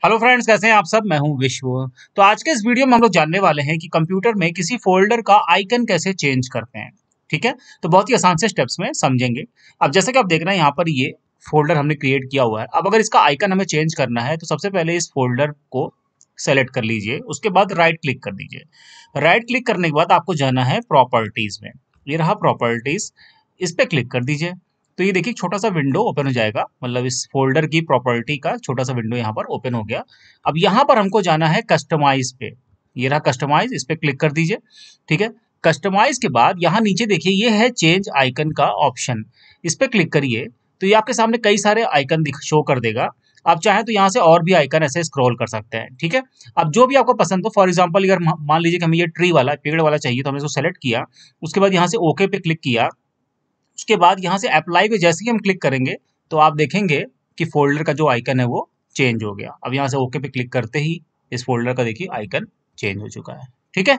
Hello friends कैसे हैं आप सब? मैं हूँ विश्व। तो आज के इस वीडियो में हम लोग जानने वाले हैं कि कंप्यूटर में किसी फोल्डर का आइकन कैसे चेंज करते हैं। ठीक है? तो बहुत ही आसान से स्टेप्स में समझेंगे। अब जैसे कि आप देख रहे हैं, यहाँ पर ये फोल्डर हमने क्रिएट किया हुआ है। अब अगर इसका आइकन हमें चेंज करना है तो सबसे पहले इस फोल्डर को सेलेक्ट कर लीजिए। उसके बाद राइट क्लिक कर दीजिए। राइट क्लिक करने के बाद आपको जाना है प्रॉपर्टीज़ में। ये रहा प्रॉपर्टीज़ इस पर क्लिक कर दीजिए। तो ये देखिए छोटा सा विंडो ओपन हो जाएगा। मतलब इस फोल्डर की प्रॉपर्टी का छोटा सा विंडो यहाँ पर ओपन हो गया। अब यहाँ पर हमको जाना है कस्टमाइज पे। ये रहा कस्टमाइज इस पर क्लिक कर दीजिए। ठीक है? कस्टमाइज के बाद यहाँ नीचे देखिए, ये है चेंज आइकन का ऑप्शन इस पर क्लिक करिए तो ये आपके सामने कई सारे आइकन शो कर देगा। आप चाहें तो यहाँ से और भी आइकन ऐसे स्क्रॉल कर सकते हैं। ठीक है? अब जो भी आपको पसंद हो फॉर एग्जांपल अगर मान लीजिए कि हमें ये ट्री वाला, पेड़ वाला चाहिए तो हमने इसको सेलेक्ट किया। उसके बाद यहाँ से ओके पे क्लिक किया। उसके बाद यहाँ से अप्लाई पे जैसे ही हम क्लिक करेंगे तो आप देखेंगे कि फोल्डर का जो आइकन है वो चेंज हो गया। अब यहाँ से ओके पे क्लिक करते ही इस फोल्डर का देखिए आइकन चेंज हो चुका है। ठीक है?